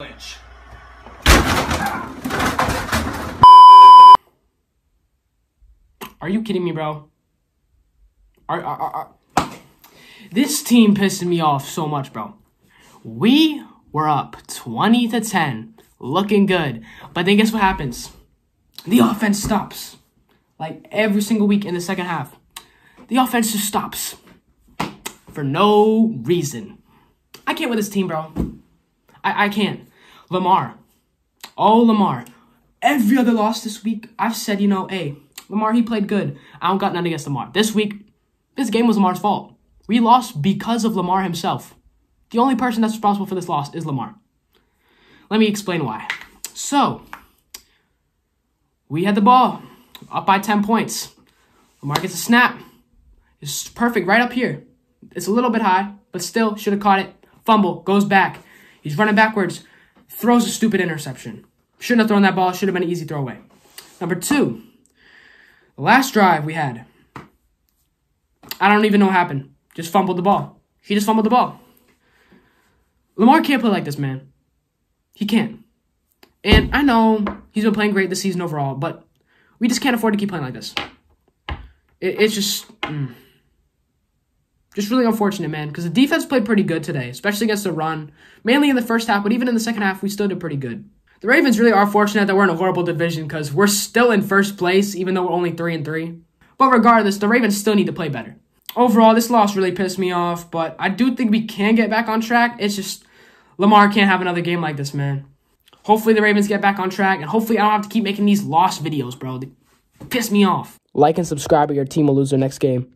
Lynch. Are you kidding me, bro? Are, are, are, This team pissing me off so much, bro. We were up 20 to 10, looking good. But then guess what happens? The offense stops. Like every single week in the second half. The offense just stops. For no reason. I can't with this team, bro. I, I can't. Lamar. Oh, Lamar. Every other loss this week, I've said, you know, hey, Lamar, he played good. I don't got nothing against Lamar. This week, this game was Lamar's fault. We lost because of Lamar himself. The only person that's responsible for this loss is Lamar. Let me explain why. So, we had the ball, up by 10 points. Lamar gets a snap. It's perfect right up here. It's a little bit high, but still should have caught it. Fumble, goes back. He's running backwards, throws a stupid interception. Shouldn't have thrown that ball, should have been an easy throwaway. Number two, last drive we had. I don't even know what happened. Just fumbled the ball. He just fumbled the ball. Lamar can't play like this, man. He can't. And I know he's been playing great this season overall, but we just can't afford to keep playing like this. It, it's just, mm, just really unfortunate, man. Because the defense played pretty good today, especially against the run. Mainly in the first half, but even in the second half, we still did pretty good. The Ravens really are fortunate that we're in a horrible division because we're still in first place, even though we're only three and three. But regardless, the Ravens still need to play better. Overall, this loss really pissed me off, but I do think we can get back on track. It's just Lamar can't have another game like this, man. Hopefully the Ravens get back on track, and hopefully I don't have to keep making these lost videos, bro. They piss me off. Like and subscribe, or your team will lose their next game.